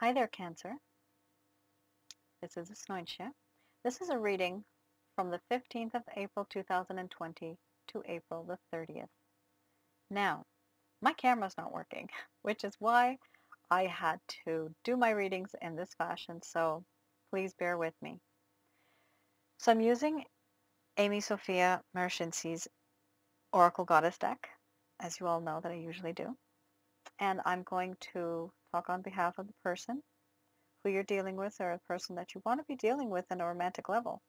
Hi there, Cancer. This is Asnointia. This is a reading from the 15th of April 2020 to April the 30th. Now, my camera's not working, which is why I had to do my readings in this fashion, so please bear with me. So I'm using Amy Sophia Marashinsky's Oracle Goddess deck, as you all know that I usually do. And I'm going to talk on behalf of the person who you're dealing with or the person that you want to be dealing with in a romantic level.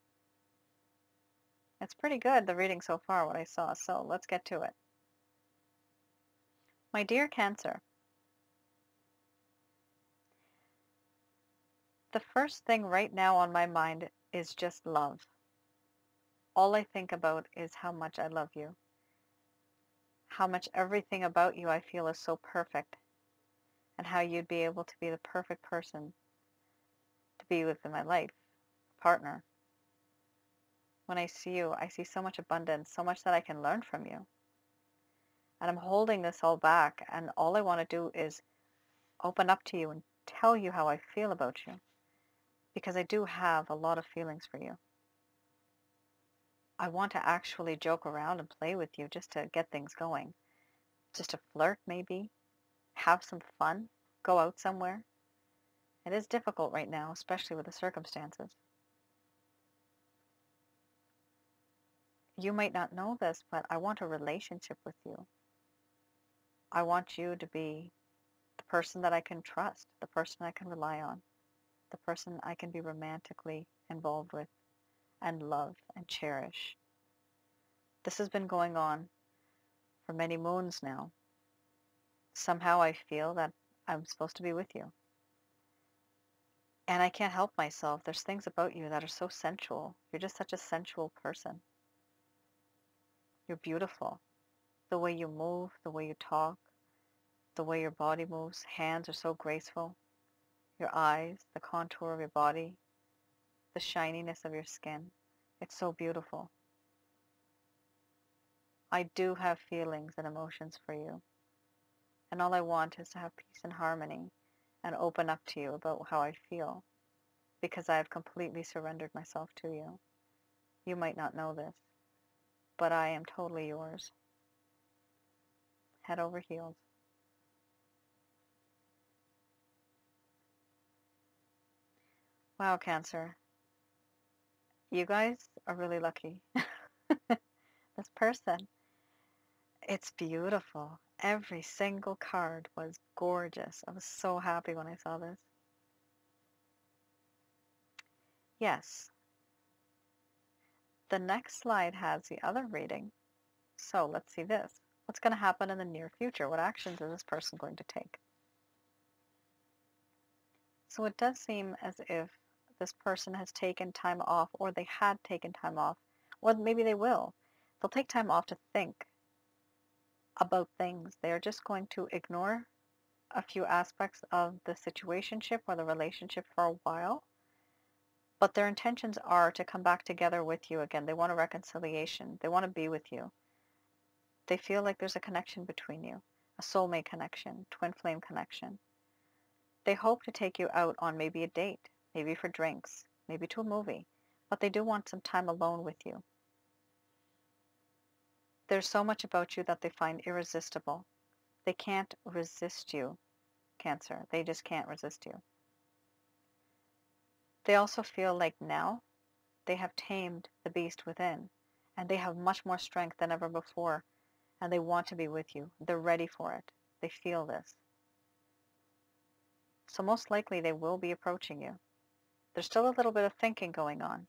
It's pretty good, the reading so far, what I saw, so let's get to it. My dear Cancer, the first thing right now on my mind is just love. All I think about is how much I love you. How much everything about you I feel is so perfect. And how you'd be able to be the perfect person to be with in my life, partner. When I see you, I see so much abundance, so much that I can learn from you. And I'm holding this all back, and all I want to do is open up to you and tell you how I feel about you. Because I do have a lot of feelings for you. I want to actually joke around and play with you just to get things going. Just to flirt, maybe. Have some fun. Go out somewhere. It is difficult right now, especially with the circumstances. You might not know this, but I want a relationship with you. I want you to be the person that I can trust, the person I can rely on, the person I can be romantically involved with and love and cherish. This has been going on for many moons now. Somehow I feel that I'm supposed to be with you. And I can't help myself. There's things about you that are so sensual. You're just such a sensual person. You're beautiful. The way you move, the way you talk, the way your body moves, hands are so graceful. Your eyes, the contour of your body, the shininess of your skin. It's so beautiful. I do have feelings and emotions for you. And all I want is to have peace and harmony and open up to you about how I feel because I have completely surrendered myself to you. You might not know this, but I am totally yours. Head over heels. Wow, Cancer. You guys are really lucky. this person. It's beautiful. Every single card was gorgeous. I was so happy when I saw this. Yes. The next slide has the other reading. So let's see this. What's going to happen in the near future? What actions is this person going to take? So it does seem as if this person has taken time off or they had taken time off or maybe they will. They'll take time off to think about things. They're just going to ignore a few aspects of the situationship or the relationship for a while. But their intentions are to come back together with you again. They want a reconciliation. They want to be with you. They feel like there's a connection between you, a soulmate connection, twin flame connection. They hope to take you out on maybe a date, maybe for drinks, maybe to a movie, but they do want some time alone with you. There's so much about you that they find irresistible. They can't resist you, Cancer. They just can't resist you. They also feel like now they have tamed the beast within and they have much more strength than ever before and they want to be with you. They're ready for it. They feel this. So most likely they will be approaching you. There's still a little bit of thinking going on,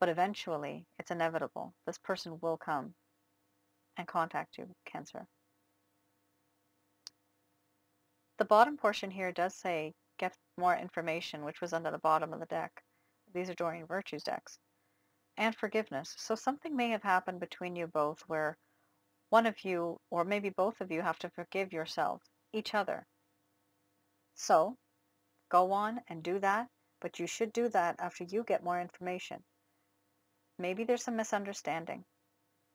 but eventually it's inevitable. This person will come and contact you, Cancer. The bottom portion here does say get more information, which was under the bottom of the deck. These are Doreen Virtue's decks. And forgiveness. So something may have happened between you both where one of you, or maybe both of you, have to forgive yourselves, each other. So go on and do that, but you should do that after you get more information. Maybe there's a misunderstanding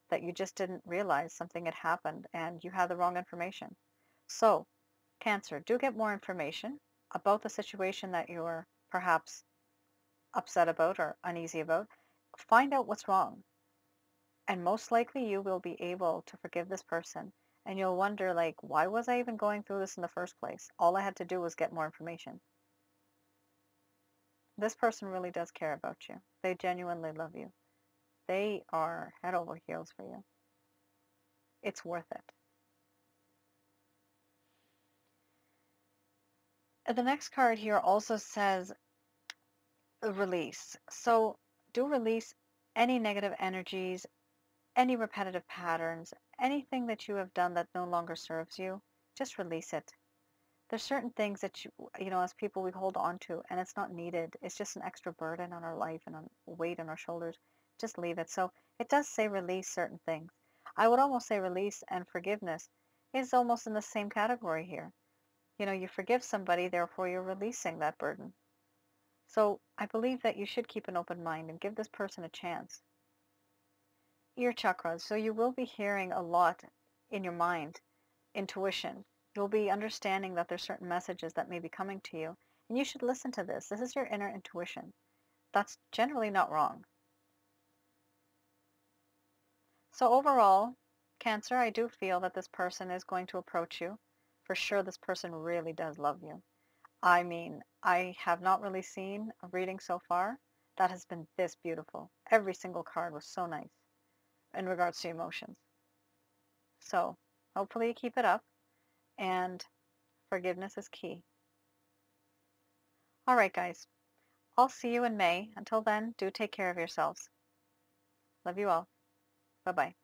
that you just didn't realize something had happened and you had the wrong information. So, Cancer, do get more information. about the situation that you're perhaps upset about or uneasy about, find out what's wrong. And most likely you will be able to forgive this person. And you'll wonder, like, why was I even going through this in the first place? All I had to do was get more information. This person really does care about you. They genuinely love you. They are head over heels for you. It's worth it. The next card here also says uh, release. So do release any negative energies, any repetitive patterns, anything that you have done that no longer serves you. Just release it. There's certain things that you, you know, as people we hold on to and it's not needed. It's just an extra burden on our life and on weight on our shoulders. Just leave it. So it does say release certain things. I would almost say release and forgiveness is almost in the same category here. You know, you forgive somebody, therefore you're releasing that burden. So I believe that you should keep an open mind and give this person a chance. Ear chakras. So you will be hearing a lot in your mind, intuition. You'll be understanding that there's certain messages that may be coming to you, and you should listen to this. This is your inner intuition. That's generally not wrong. So overall, Cancer, I do feel that this person is going to approach you. For sure, this person really does love you. I mean, I have not really seen a reading so far that has been this beautiful. Every single card was so nice in regards to emotions. So hopefully you keep it up and forgiveness is key. All right, guys. I'll see you in May. Until then, do take care of yourselves. Love you all. Bye-bye.